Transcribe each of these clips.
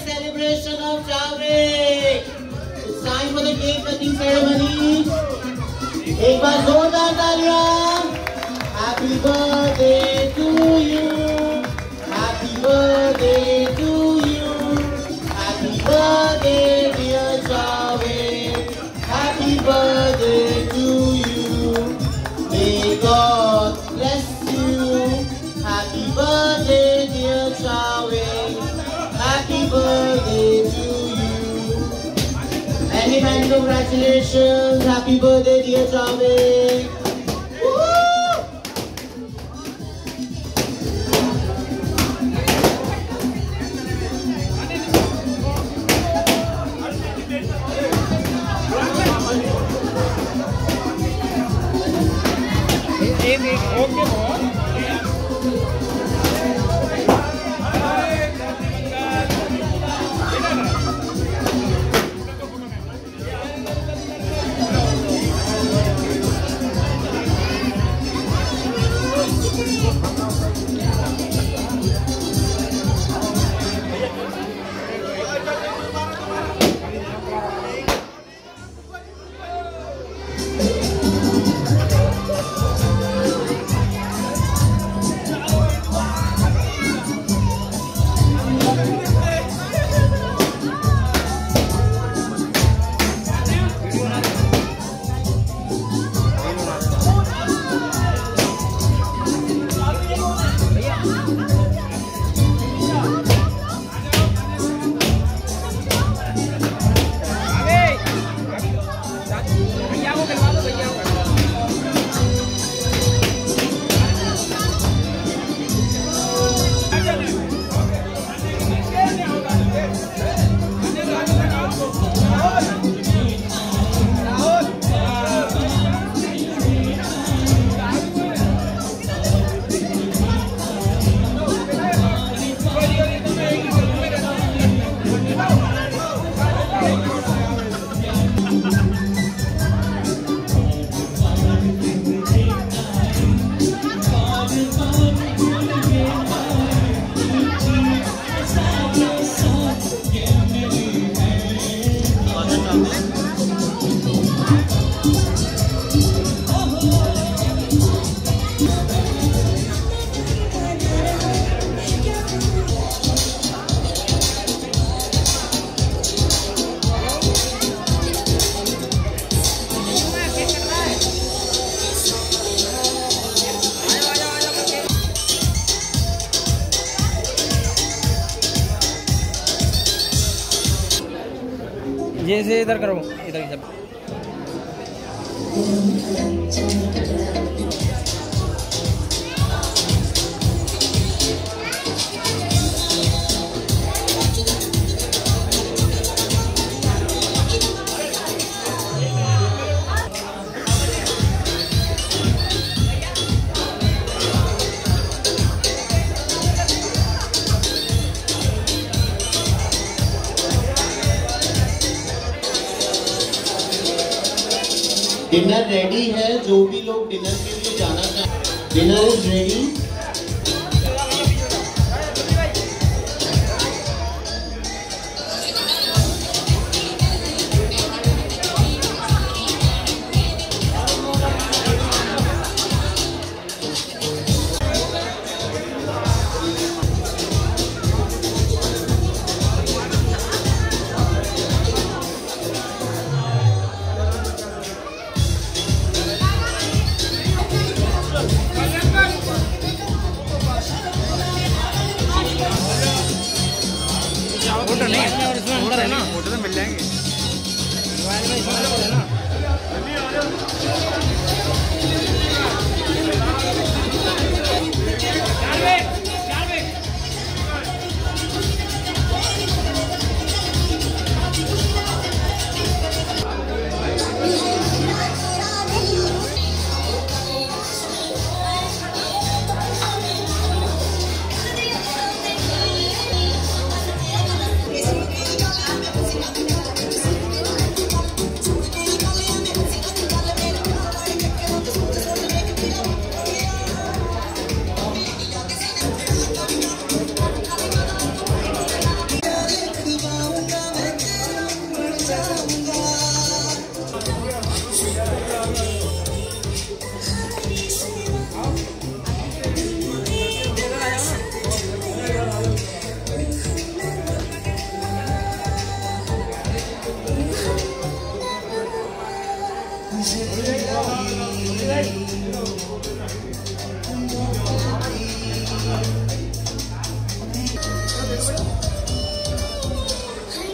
celebration of Javed. It's time for the cake cutting ceremony. एक बार जोरदार Happy birthday to you. Happy birthday. Many many congratulations happy birthday dear Javed एक एक ये से इधर करो इधर इधर डिनर रेडी है जो भी लोग डिनर के लिए जाना चाहें डिनर इज़ रेडी मोटर नहीं है। ना। मोटर तो मिल जाएँगे।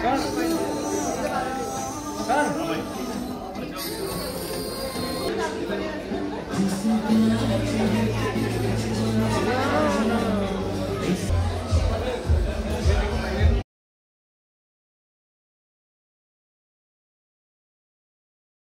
Cara! Cara!